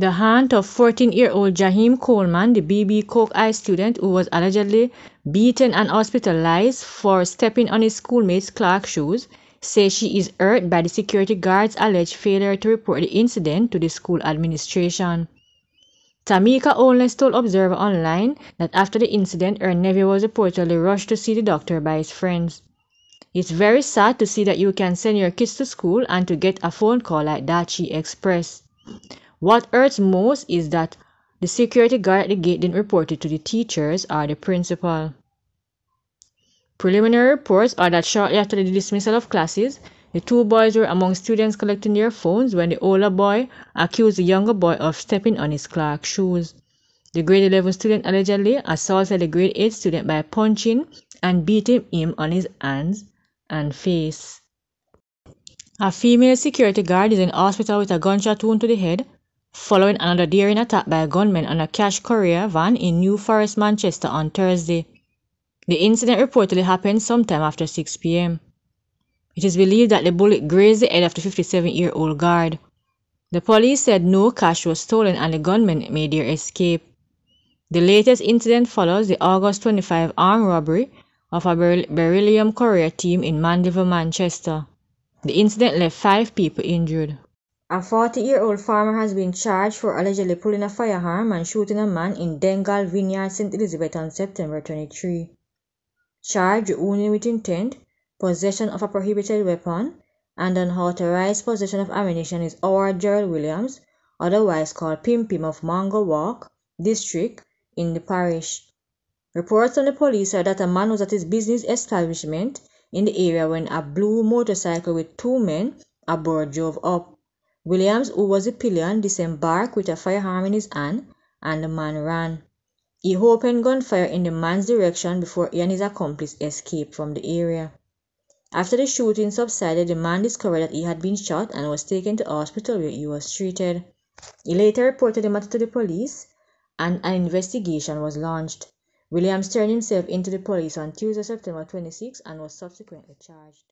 The aunt of 14-year-old Jaheim Coleman, the BB Coke High student who was allegedly beaten and hospitalized for stepping on his schoolmate's Clark shoes, says she is hurt by the security guard's alleged failure to report the incident to the school administration. Tamika Holness told Observer Online that after the incident, her nephew was reportedly rushed to see the doctor by his friends. It's very sad to see that you can send your kids to school and to get a phone call like that, she expressed. What hurts most is that the security guard at the gate didn't report it to the teachers or the principal. Preliminary reports are that shortly after the dismissal of classes, the two boys were among students collecting their phones when the older boy accused the younger boy of stepping on his Clark shoes. The grade 11 student allegedly assaulted the grade 8 student by punching and beating him on his hands and face. A female security guard is in hospital with a gunshot wound to the head following another daring attack by a gunman on a cash courier van in New Forest, Manchester on Thursday. The incident reportedly happened sometime after 6 p.m. It is believed that the bullet grazed the head of the 57-year-old guard. The police said no cash was stolen and the gunmen made their escape. The latest incident follows the August 25 armed robbery of a beryllium courier team in Mandeville, Manchester. The incident left five people injured. A 40-year-old farmer has been charged for allegedly pulling a firearm and shooting a man in Dengal Vineyard, St. Elizabeth on September 23. Charged with wounding with intent, possession of a prohibited weapon, and unauthorized possession of ammunition is Howard Gerald Williams, otherwise called Pim Pim of Mango Walk district in the parish. Reports from the police are that a man was at his business establishment in the area when a blue motorcycle with two men aboard drove up. Williams, who was a pillion, disembarked with a firearm in his hand and the man ran. He opened gunfire in the man's direction before he and his accomplice escaped from the area. After the shooting subsided, the man discovered that he had been shot and was taken to hospital where he was treated. He later reported the matter to the police and an investigation was launched. Williams turned himself into the police on Tuesday, September 26 and was subsequently charged.